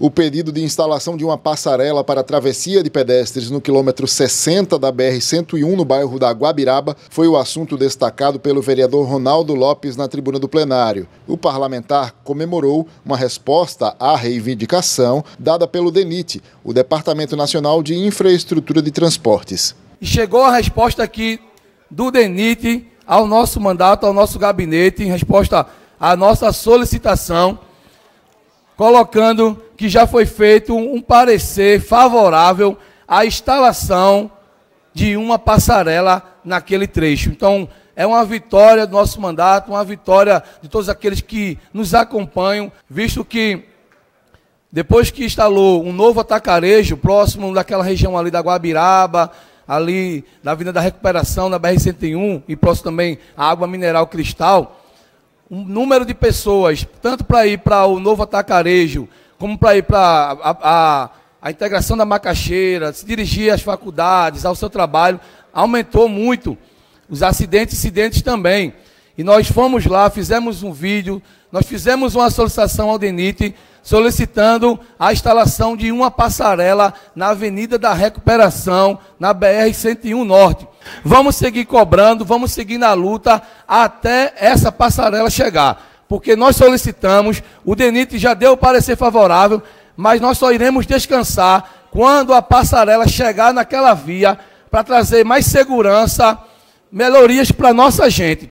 O pedido de instalação de uma passarela para travessia de pedestres no quilômetro 60 da BR-101, no bairro da Guabiraba, foi o assunto destacado pelo vereador Ronaldo Lopes na tribuna do plenário. O parlamentar comemorou uma resposta à reivindicação dada pelo DENIT, o Departamento Nacional de Infraestrutura de Transportes. Chegou a resposta aqui do DENIT ao nosso mandato, ao nosso gabinete, em resposta à nossa solicitação colocando que já foi feito um parecer favorável à instalação de uma passarela naquele trecho. Então, é uma vitória do nosso mandato, uma vitória de todos aqueles que nos acompanham, visto que depois que instalou um novo atacarejo próximo daquela região ali da Guabiraba, ali na Avenida da Recuperação, na BR-101, e próximo também à água mineral cristal, um número de pessoas, tanto para ir para o novo atacarejo, como para ir para a, a, a, integração da macaxeira, se dirigir às faculdades, ao seu trabalho, aumentou muito. Os acidentes, incidentes também. E nós fomos lá, fizemos um vídeo, nós fizemos uma solicitação ao DENIT solicitando a instalação de uma passarela na Avenida da Recuperação, na BR-101 Norte. Vamos seguir cobrando, vamos seguir na luta até essa passarela chegar. Porque nós solicitamos, o DENIT já deu o parecer favorável, mas nós só iremos descansar quando a passarela chegar naquela via para trazer mais segurança, melhorias para nossa gente.